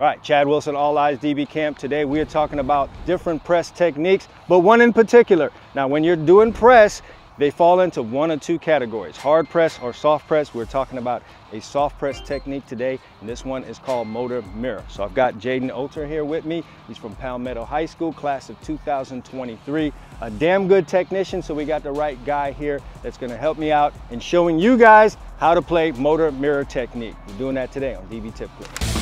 All right, Chad Wilson, All Eyes DB Camp. Today we are talking about different press techniques, but one in particular. Now, when you're doing press, they fall into one or two categories, hard press or soft press. We're talking about a soft press technique today, and this one is called motor mirror. So I've got Jaden Outar here with me. He's from Palmetto High School, class of 2023. A damn good technician, so we got the right guy here that's gonna help me out in showing you guys how to play motor mirror technique. We're doing that today on DB Tip Clip.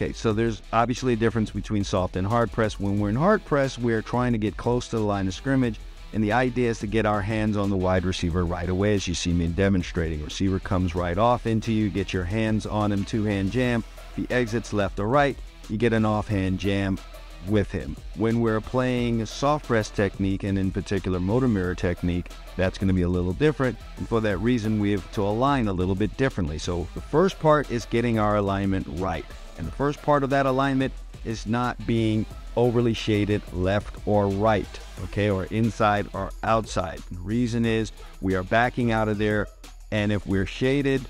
Okay, so there's obviously a difference between soft and hard press. When we're in hard press, we're trying to get close to the line of scrimmage, and the idea is to get our hands on the wide receiver right away, as you see me demonstrating. Receiver comes right off into you, get your hands on him, two-hand jam. If he exits left or right, you get an offhand jam with him. When we're playing soft press technique, and in particular motor mirror technique, that's going to be a little different. And for that reason, we have to align a little bit differently. So the first part is getting our alignment right. And the first part of that alignment is not being overly shaded left or right, okay, or inside or outside. The reason is we are backing out of there, and if we're shaded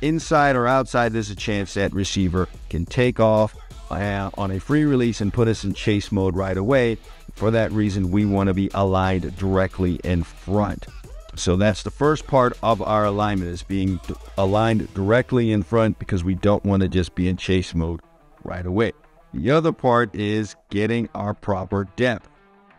inside or outside, there's a chance that receiver can take off uh, on a free release and put us in chase mode right away. For that reason, we want to be aligned directly in front. So that's the first part of our alignment is being aligned directly in front because we don't want to just be in chase mode right away. The other part is getting our proper depth.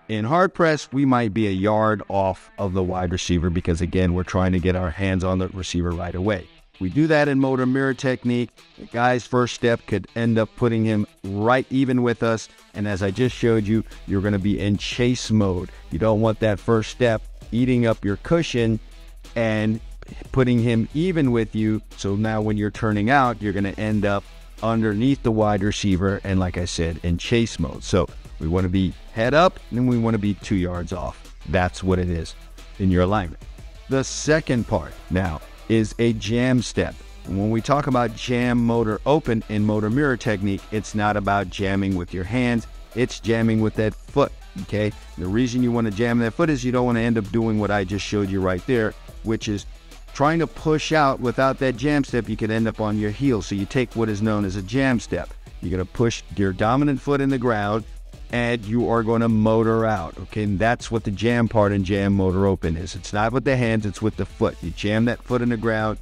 In hard press, we might be a yard off of the wide receiver because again, we're trying to get our hands on the receiver right away. We do that in motor mirror technique. The guy's first step could end up putting him right even with us. And as I just showed you, you're going to be in chase mode. You don't want that first step eating up your cushion and putting him even with you. So now when you're turning out, you're going to end up underneath the wide receiver and like I said, in chase mode. So we want to be head up and we want to be two yards off. That's what it is in your alignment. The second part now is a jam step. When we talk about jam motor open in motor mirror technique, it's not about jamming with your hands, it's jamming with that foot. Okay. The reason you want to jam that foot is you don't want to end up doing what I just showed you right there, which is trying to push out without that jam step. You could end up on your heel. So you take what is known as a jam step. You're going to push your dominant foot in the ground and you are going to motor out. Okay. And that's what the jam part in jam motor open is. It's not with the hands, it's with the foot. You jam that foot in the ground.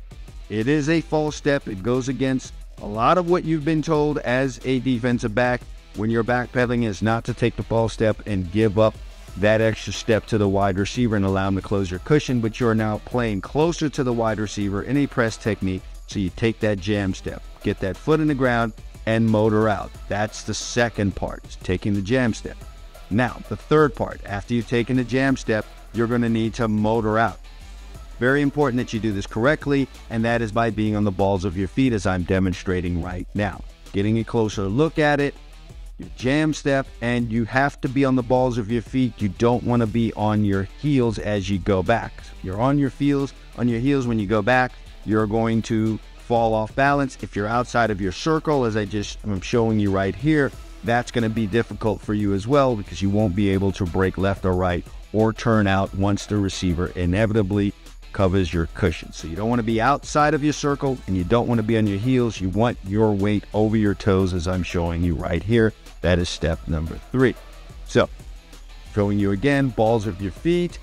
It is a false step. It goes against a lot of what you've been told as a defensive back when you're backpedaling is not to take the false step and give up that extra step to the wide receiver and allow him to close your cushion, but you're now playing closer to the wide receiver in a press technique. So you take that jam step, get that foot in the ground, and motor out. That's the second part, is taking the jam step. Now, the third part, after you've taken the jam step, you're going to need to motor out. Very important that you do this correctly, and that is by being on the balls of your feet as I'm demonstrating right now. Getting a closer look at it, your jam step, and you have to be on the balls of your feet. You don't want to be on your heels as you go back. You're on your heels, on your heels when you go back, you're going to fall off balance. If you're outside of your circle, as I just am showing you right here, that's going to be difficult for you as well because you won't be able to break left or right or turn out once the receiver inevitably covers your cushion. So you don't want to be outside of your circle and you don't want to be on your heels. You want your weight over your toes as I'm showing you right here. That is step number three. So, showing you again, balls of your feet.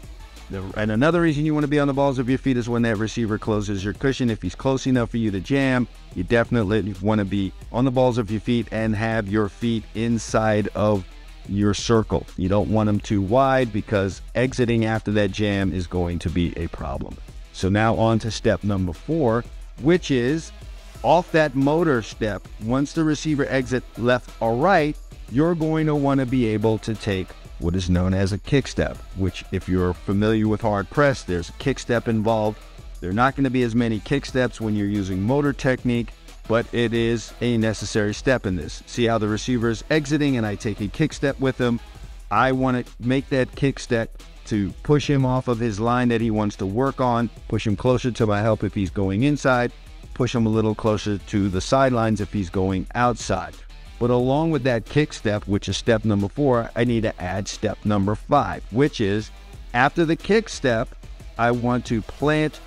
And another reason you want to be on the balls of your feet is when that receiver closes your cushion. If he's close enough for you to jam, you definitely want to be on the balls of your feet and have your feet inside of your circle. You don't want them too wide because exiting after that jam is going to be a problem. So now on to step number four, which is off that motor step. Once the receiver exit left or right, you're going to want to be able to take what is known as a kick step, which if you're familiar with hard press, there's a kick step involved. There are not going to be as many kick steps when you're using motor technique, but it is a necessary step in this. See how the receiver is exiting and I take a kick step with him. I want to make that kick step to push him off of his line that he wants to work on, push him closer to my help if he's going inside, push him a little closer to the sidelines if he's going outside. But along with that kick step, which is step number four, I need to add step number five, which is After the kick step, I want to plant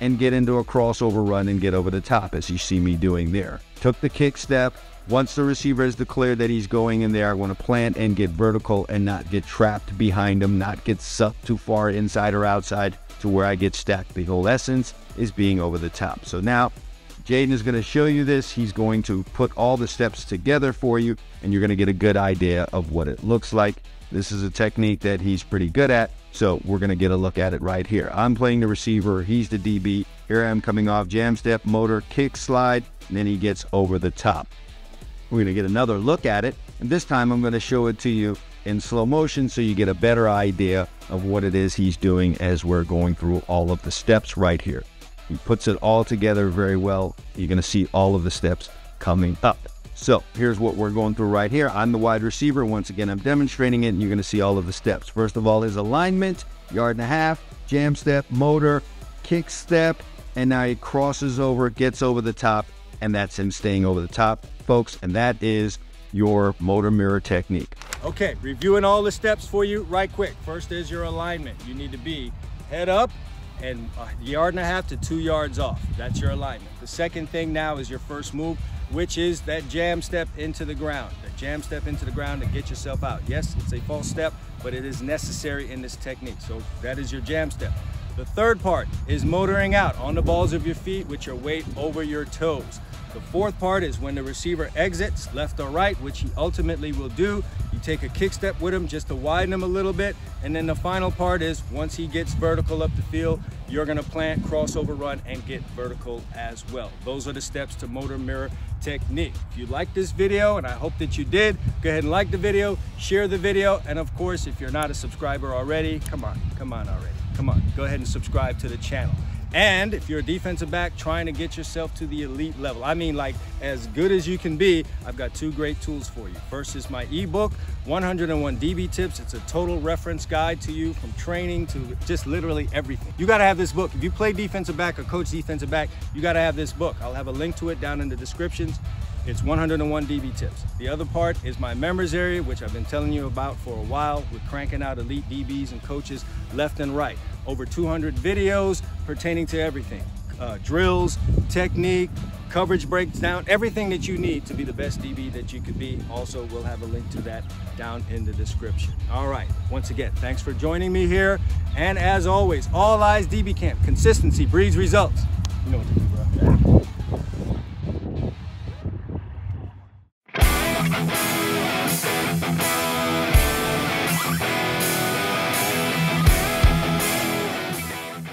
and get into a crossover run and get over the top as you see me doing there. Took the kick step. Once the receiver has declared that he's going in there, I want to plant and get vertical and not get trapped behind him, not get sucked too far inside or outside to where I get stacked. The whole essence is being over the top. So now Jaden is going to show you this. He's going to put all the steps together for you, and you're going to get a good idea of what it looks like. This is a technique that he's pretty good at, so we're going to get a look at it right here. I'm playing the receiver, he's the DB. Here I am coming off jam step, motor, kick slide, and then he gets over the top. We're going to get another look at it, and this time I'm going to show it to you in slow motion so you get a better idea of what it is he's doing as we're going through all of the steps right here. He puts it all together very well. You're going to see all of the steps coming up. So here's what we're going through right here. I'm the wide receiver. Once again, I'm demonstrating it and you're going to see all of the steps. First of all, his alignment, yard and a half, jam step, motor, kick step, and now he crosses over, gets over the top, and that's him staying over the top, folks. And that is your motor mirror technique. Okay, reviewing all the steps for you right quick. First is your alignment. You need to be head up and a yard and a half to two yards off. That's your alignment. The second thing now is your first move, which is that jam step into the ground. That jam step into the ground to get yourself out. Yes, it's a false step, but it is necessary in this technique. So that is your jam step. The third part is motoring out on the balls of your feet with your weight over your toes. The fourth part is when the receiver exits left or right, which he ultimately will do. You take a kick step with him just to widen him a little bit. And then the final part is once he gets vertical up the field, you're gonna plant, crossover run, and get vertical as well. Those are the steps to motor mirror technique. If you like this video, and I hope that you did, go ahead and like the video, share the video, and of course, if you're not a subscriber already, come on, come on already. Come on, go ahead and subscribe to the channel. And if you're a defensive back trying to get yourself to the elite level, I mean like as good as you can be, I've got two great tools for you. First is my ebook, 101 DB Tips. It's a total reference guide to you from training to just literally everything. You gotta have this book. If you play defensive back or coach defensive back, you gotta have this book. I'll have a link to it down in the descriptions. It's 101 DB tips. The other part is my members area, which I've been telling you about for a while. We're cranking out elite DBs and coaches left and right. Over 200 videos pertaining to everything. Uh, drills, technique, coverage breakdown, everything that you need to be the best DB that you could be. Also, we'll have a link to that down in the description. All right, once again, thanks for joining me here. And as always, all eyes DB camp, consistency breeds results. You know what to do, bro.